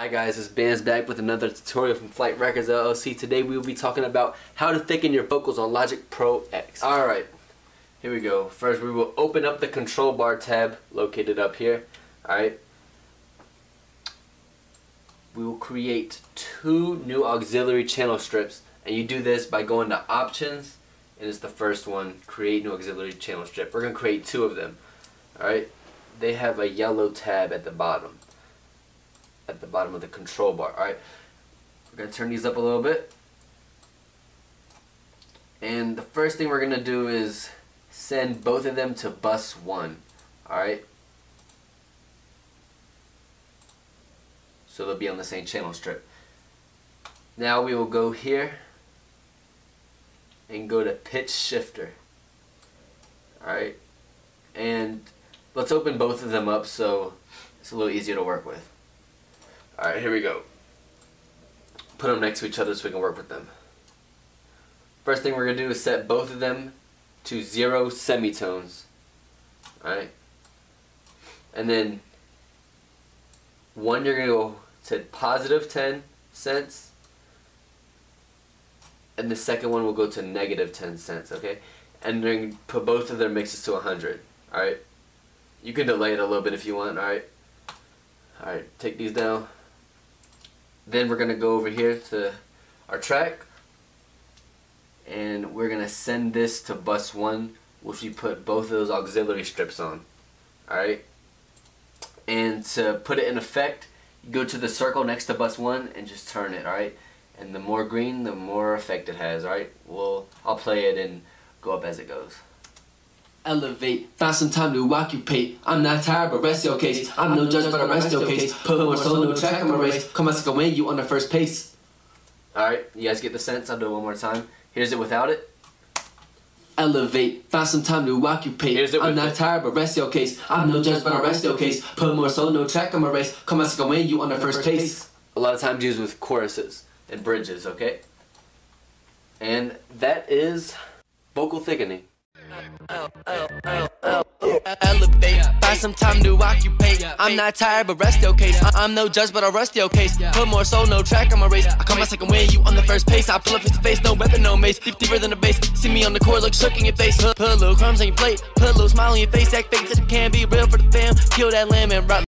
Hi guys, it's Bands back with another tutorial from Flight Records LLC. Today we will be talking about how to thicken your vocals on Logic Pro X. Alright, here we go. First we will open up the control bar tab located up here. Alright. We will create two new auxiliary channel strips and you do this by going to options and it's the first one, create new auxiliary channel strip. We're going to create two of them. Alright, they have a yellow tab at the bottom at the bottom of the control bar. Alright, we're going to turn these up a little bit. And the first thing we're to do is send both of them to bus 1. Alright. So they'll be on the same channel strip. Now we will go here and go to pitch shifter. Alright. And let's open both of them up so it's a little easier to work with. Alright, here we go. Put them next to each other so we can work with them. First thing we're going to do is set both of them to zero semitones. Alright? And then one you're going to go to positive 10 cents. And the second one will go to negative 10 cents, okay? And then put both of their mixes to 100. Alright? You can delay it a little bit if you want, alright? Alright, take these down. Then we're going to go over here to our track and we're going to send this to bus 1 which we put both of those auxiliary strips on. Alright? And to put it in effect, you go to the circle next to bus 1 and just turn it, alright? And the more green, the more effect it has, alright? Well, I'll play it and go up as it goes elevate. Find some time to occupy. I'm not tired, but rest your case. I'm no judge, but I rest your case. Put more soul, no track, on my race. Come on, so win you on the first pace. Alright, you guys get the sense? I'll do it one more time. Here's it without it. Elevate, find some time to occupy. Here's it I'm not tired, but rest your case. I'm no judge, but I rest your case. Put more soul, no track, on my race. Come on, so win you on the first pace. A lot of times used with choruses and bridges, okay? And that is vocal thickening. Elevate, find some time to occupy. I'm not tired, but rest your case. I'm no judge, but I rest your case. Put more soul, no track on my race. I call my second win, you on the first pace. I pull up face to face, no weapon, no mace. Deep deeper than the base. See me on the court, look shook in your face. Put, a little crumbs on your plate. Put a little smile on your face, act fake till it can be real for the fam. Kill that lamb and rock.